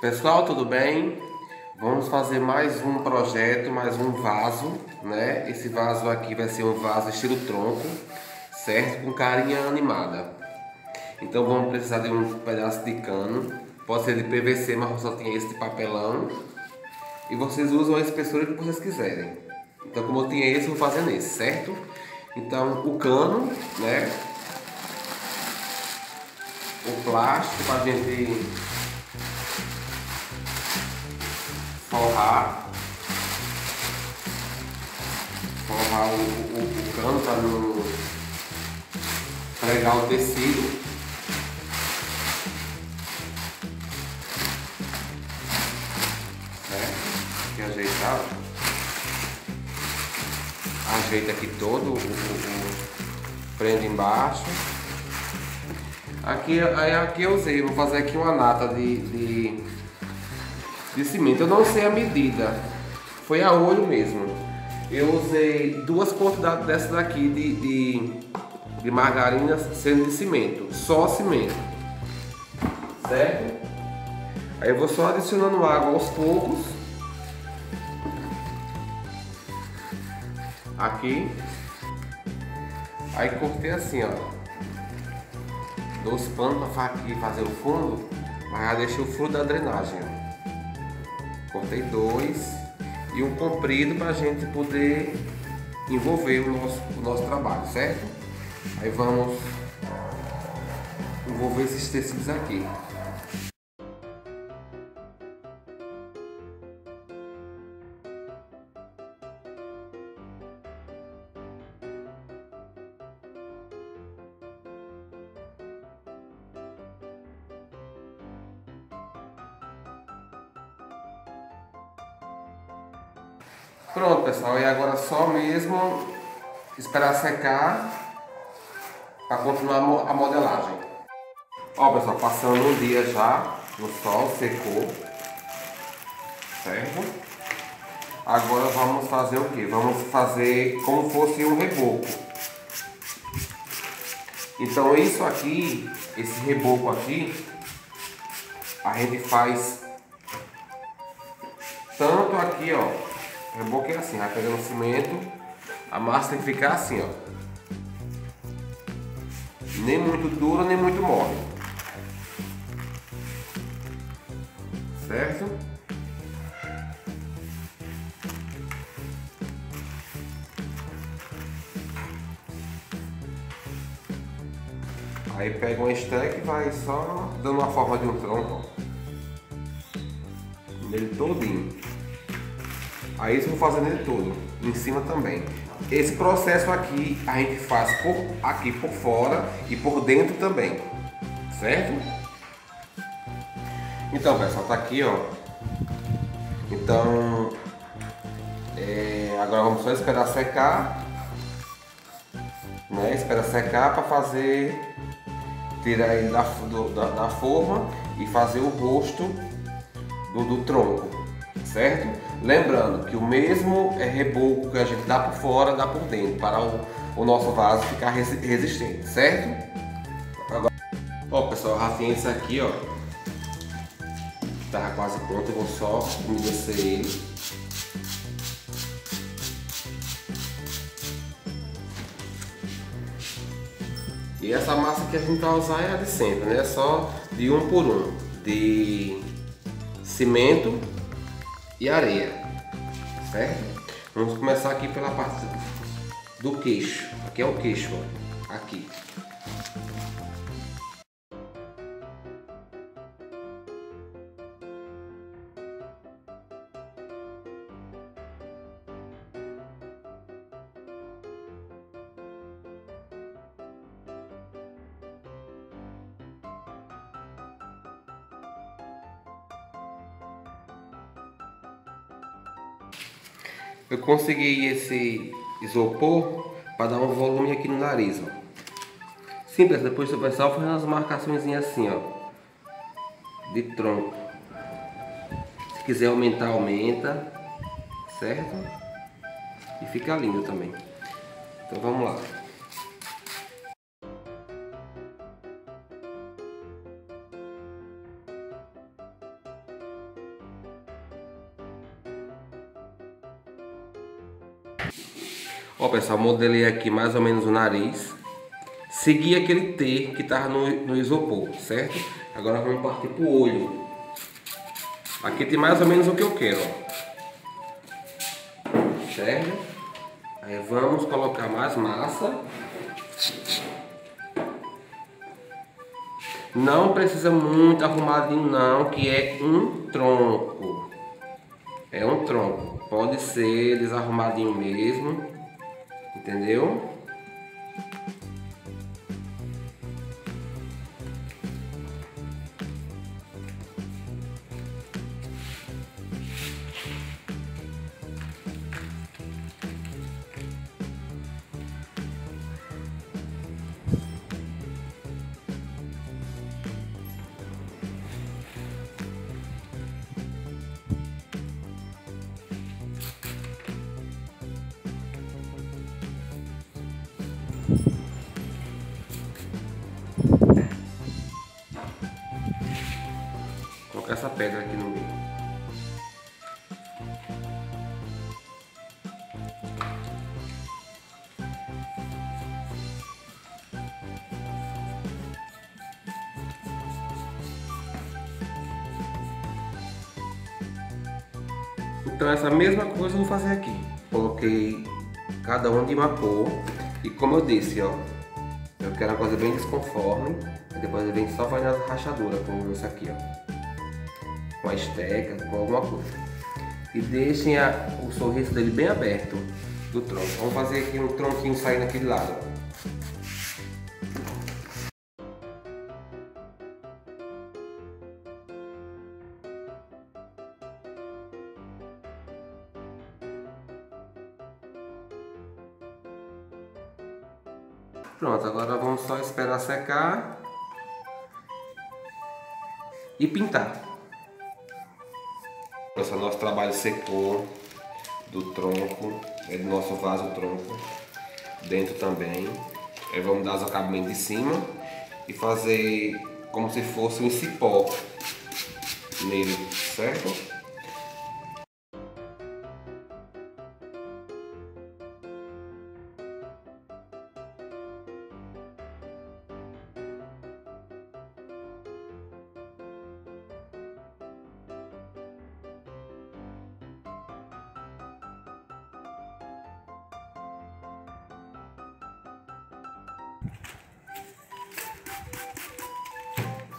Pessoal, tudo bem? Vamos fazer mais um projeto, mais um vaso, né? Esse vaso aqui vai ser um vaso estilo tronco, certo? Com carinha animada. Então vamos precisar de um pedaço de cano, pode ser de PVC, mas só tem esse de papelão. E vocês usam a espessura que vocês quiserem. Então como eu tinha esse, eu vou fazer nesse, certo? Então o cano, né? O plástico para a gente forrar forrar o, o, o cano para não pregar o tecido. Aqui ajeitar ajeita aqui todo o, o, o prende embaixo. Aqui, aí aqui eu usei, vou fazer aqui uma nata de, de, de cimento eu não sei a medida foi a olho mesmo eu usei duas quantidades dessa daqui de, de, de margarina sendo de cimento só cimento certo? Aí eu vou só adicionando água aos poucos aqui. Aí cortei assim, ó. Dois panos para fazer o fundo, mas já deixei o fundo da drenagem. Cortei dois e um comprido para a gente poder envolver o nosso, o nosso trabalho, certo? Aí vamos envolver esses tecidos aqui. Pessoal. E agora só mesmo esperar secar para continuar a modelagem. Ó, pessoal, passando um dia já no sol, secou. Certo? Agora vamos fazer o que? Vamos fazer como fosse um reboco. Então isso aqui, esse reboco aqui, a gente faz tanto aqui, ó, Reboque é assim, vai pegando cimento, a massa tem que ficar assim, ó. Nem muito dura, nem muito mole. Certo? Aí pega uma stack e vai só dando uma forma de um tronco, ó. Nele todinho. Aí eu vou fazer nele todo, em cima também. Esse processo aqui a gente faz por aqui por fora e por dentro também, certo? Então pessoal, tá aqui ó. Então é, agora vamos só esperar secar, né? Esperar secar para fazer tirar ele da, do, da, da, forma e fazer o rosto do, do tronco, certo? Lembrando que o mesmo é reboco que a gente dá por fora, dá por dentro, para o, o nosso vaso ficar resistente, certo? Agora, ó pessoal, rafinha isso aqui, ó. Tá quase pronto, eu vou só umedecer ele. E essa massa que a gente vai usar é a de sempre, né? Só de um por um. De cimento e areia, certo? Vamos começar aqui pela parte do queixo. Aqui é o queixo, ó. aqui. Eu consegui esse isopor para dar um volume aqui no nariz, ó. Simples, depois você vai só fazendo as marcações assim, ó, de tronco. Se quiser aumentar, aumenta, certo? E fica lindo também. Então vamos lá. Ó pessoal, modelei aqui mais ou menos o nariz. Segui aquele T que tava no, no isopor, certo? Agora vamos partir pro olho. Aqui tem mais ou menos o que eu quero, ó. Certo? Aí vamos colocar mais massa. Não precisa muito arrumadinho não, que é um tronco. É um tronco. Pode ser desarrumadinho mesmo. Entendeu? Essa pedra aqui no meio. Então essa mesma coisa eu vou fazer aqui. Coloquei cada um de uma cor e como eu disse, ó, eu quero uma coisa bem desconforme, depois ele vem só vai na rachadura como isso aqui, ó esteca, com alguma coisa. E deixem a, o sorriso dele bem aberto do tronco. Vamos fazer aqui um tronquinho saindo daquele lado. Pronto, agora vamos só esperar secar e pintar. Esse nosso trabalho secou do tronco, é do nosso vaso tronco, dentro também. Aí vamos dar os acabamentos de cima e fazer como se fosse um cipó nele, certo?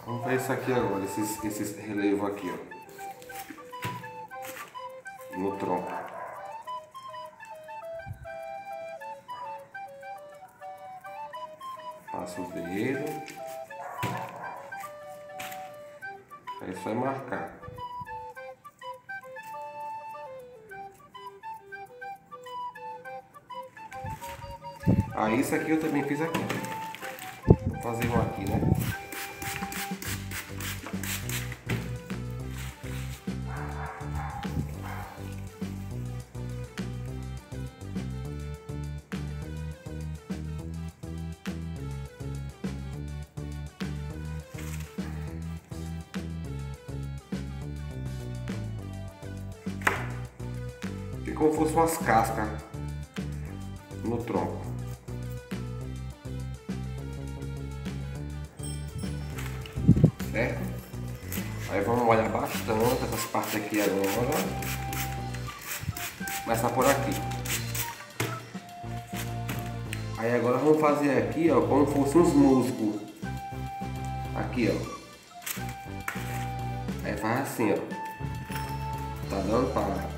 Vamos ver isso aqui agora, esses, esses relevos aqui, ó. No tronco. Passa o dedo. Aí só é marcar. Ah, isso aqui eu também fiz aqui. Vou fazer um aqui, né? como fosse umas cascas Certo? Aí vamos molhar bastante essas partes aqui agora. Começar por aqui. Aí agora vamos fazer aqui, ó, como fosse uns músculos. Aqui, ó. Aí faz assim, ó. Tá dando para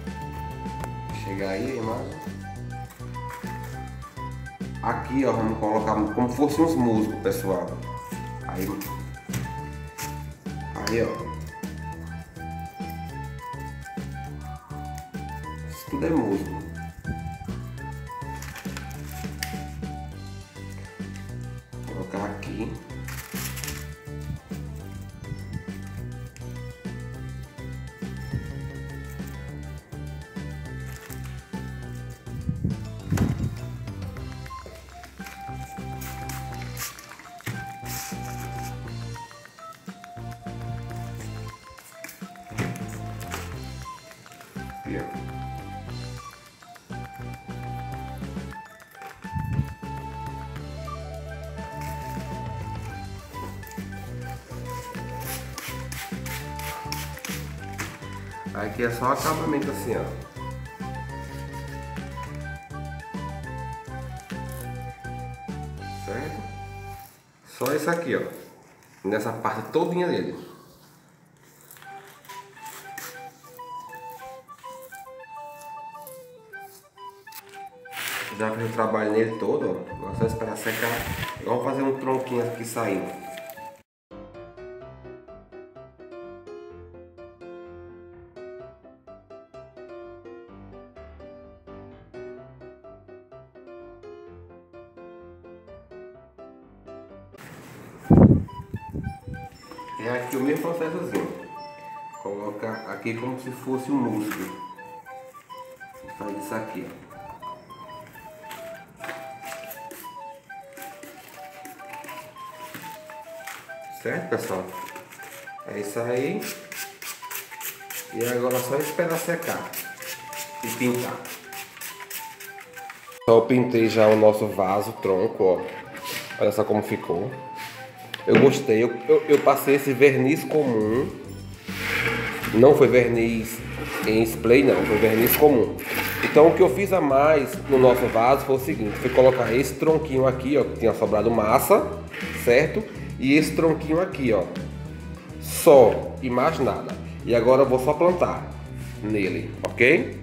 Chegar aí imagem. Aqui, ó, vamos colocar como fosse uns músculos, pessoal. Aí, aí, ó. Isso tudo é músculo. Aqui é só acabamento assim, ó. Certo? Só isso aqui, ó. Nessa parte todinha dele. Já fiz o trabalho nele todo, ó. Agora só esperar secar. Vamos fazer um tronquinho aqui saindo. É aqui o mesmo processozinho. Coloca aqui como se fosse um músculo. Faz isso aqui. Certo, pessoal? É isso aí. E agora é só esperar secar e pintar. Só eu pintei já o nosso vaso tronco, ó. Olha só como ficou. Eu gostei. Eu, eu, eu, passei esse verniz comum. Não foi verniz em spray, não. Foi verniz comum. Então o que eu fiz a mais no nosso vaso foi o seguinte. Foi colocar esse tronquinho aqui, ó. Que tinha sobrado massa, certo? E esse tronquinho aqui, ó. Só. E mais nada. E agora eu vou só plantar nele, ok?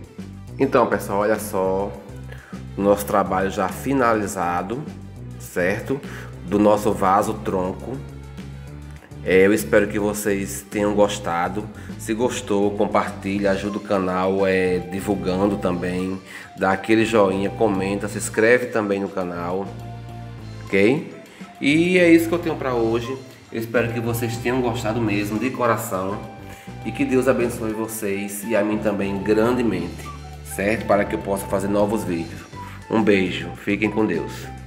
Então, pessoal, olha só. Nosso trabalho já finalizado, certo? Do nosso vaso tronco. É, eu espero que vocês tenham gostado. Se gostou, compartilha, ajuda o canal é, divulgando também. Dá aquele joinha, comenta, se inscreve também no canal. Ok? E é isso que eu tenho para hoje. Eu espero que vocês tenham gostado mesmo, de coração. E que Deus abençoe vocês e a mim também grandemente, certo? Para que eu possa fazer novos vídeos. Um beijo, fiquem com Deus.